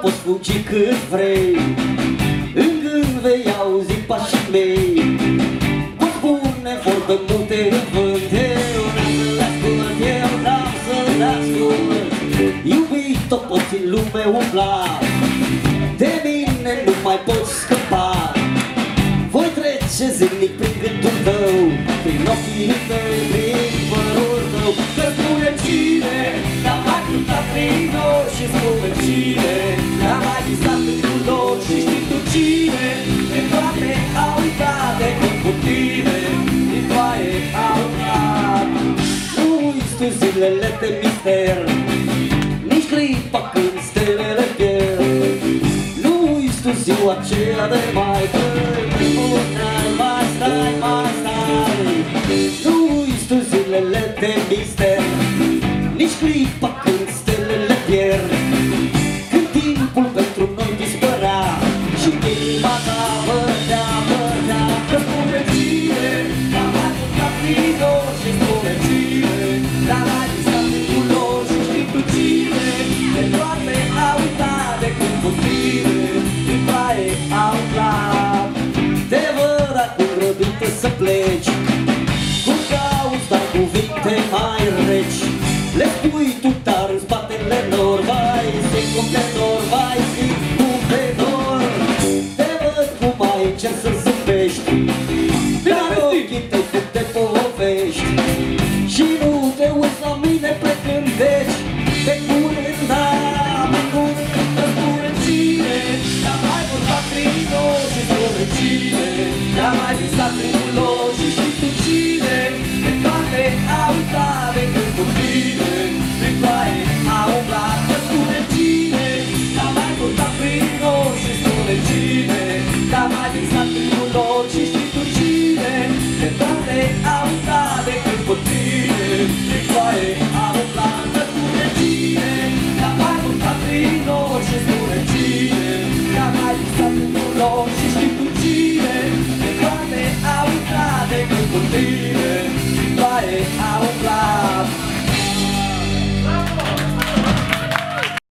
tot poți fugi cât vrei. În gând vei auzi pașii mei. Cu spune vorbe multe în vânt Eu n-am să le ascult, eu n-am să le ascult. Iubit tot poți în lume umbla. De mine nu mai poți scăpa. Voi trece zilnic prin gândul tău Prin ochii tăi, prin părul uiți tu zilele de mister. Nici clipa când stelele pierd. Nu uiți tu ziua aceea de mai Mai stai, mai stai, mai stai. Nu uiți tu zilele de mister. Nici clipa când stelele pierd. Când timpul pentru noi dispărea Și inima ta mai reci Le spui tu dar în spatele lor Vai, zi cum te dor, vai, zi cum te dor Te văd cum ai ce să zâmbești Dar ochii tăi cum te povești. Și nu te uiți la mine plecând deci Pe curând, da, pe curând Îmi spune cine. N-a mai vorbat prin noi Și spune cine N-a mai visat prin lor I will fly.